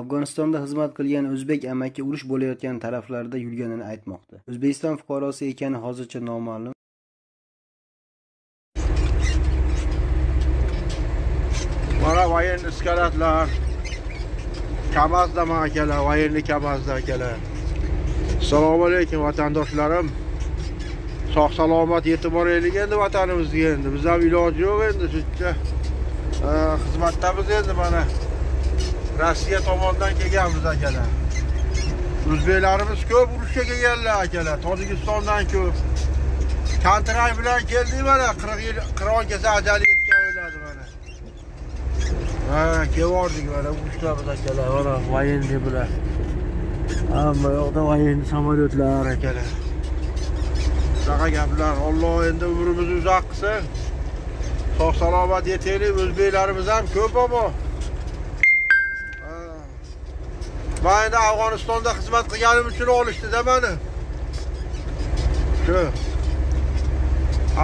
Afg'onistonda xizmat qilgan o'zbek amaki urush bo'layotgan taraflarda yurganini aytmoqda. O'zbekiston fuqarosi ekani hozircha noma'lum. Mana военный iskalatlar. Kamazda akalar, военный Kamazda akalar. Assalomu alaykum vatandoshlarim. Sog' salomat yetib boraylik endi vatanimizga endi. Biz ham iloji yo'q endi shuncha. Xizmatdamiz endi mana. Rossiya tomonidan kelganmiz akalar. O'zbeklarimiz ko'p urushga kelganlar akalar. Tojikistondan ko'p. kontrakt bilan keldik mana 40 yil qiron kelsa ajali yetgan o'yladi mana. Ha, keldik mana urushlarimiz akalar. Mana voyenniy bilan. Hamma yoqda voyenniy samolyotlar akalar. Shunaqa gaplar. Alloh endi umrimizni uzoq qilsin. Sog' salomat yetaylik. O'zbeklarimiz ham ko'p ammo. Men endi Afg'onistonda xizmat qilganim uchun olishdi-da meni. Shu.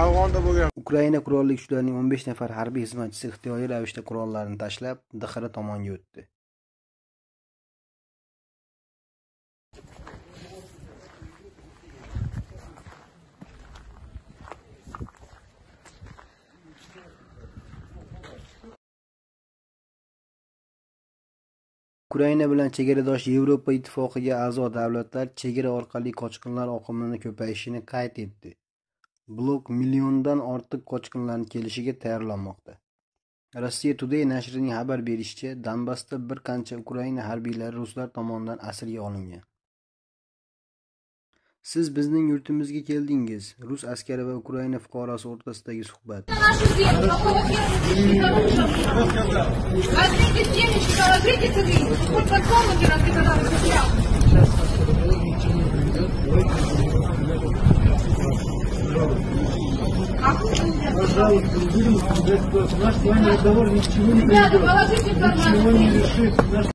Afg'onda bo'lgan. Ukraina qurolli kuchlarining 15 nafar harbiy xizmatchisi ixtiyoriy ravishda qurollarni tashlab, DXR tomonga o'tdi. Ukraina bilan chegaradosh Yevropa Ittifoqiga a'zo davlatlar chegara orqali qochqinlar oqimini ko'payishini qayd etdi. Blok milliondan ortiq qochqinlarni kelishiga tayyorlanmoqda. Russia Today nashrining xabar berishicha, Donbassda bir qancha Ukraina harbiylari ruslar tomonidan asirga olingan. Siz bizning yurtimizga keldingiz. Rus askari va Ukraina fuqarosi o'rtasidagi suhbat. Пожалуйста, не будем обсуждать ситуацию. Наш с вами разговор ни к чему не приведет. Ребята, положите Ни к чему не решит.